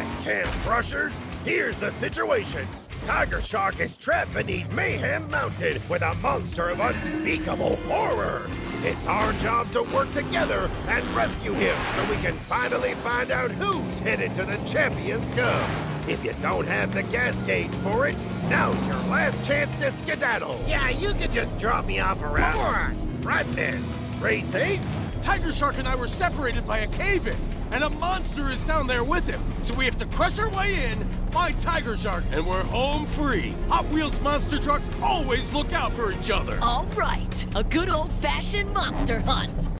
right, Camp Crushers, here's the situation. Tiger Shark is trapped beneath Mayhem Mountain with a monster of unspeakable horror. It's our job to work together and rescue him so we can finally find out who's headed to the Champions Cup. If you don't have the gas gauge for it, now's your last chance to skedaddle. Yeah, you can just drop me off around. Come on. Right then. Race Ace? Tiger Shark and I were separated by a cave-in, and a monster is down there with him. So we have to crush our way in, find Tiger Shark, and we're home free. Hot Wheels monster trucks always look out for each other. All right, a good old-fashioned monster hunt.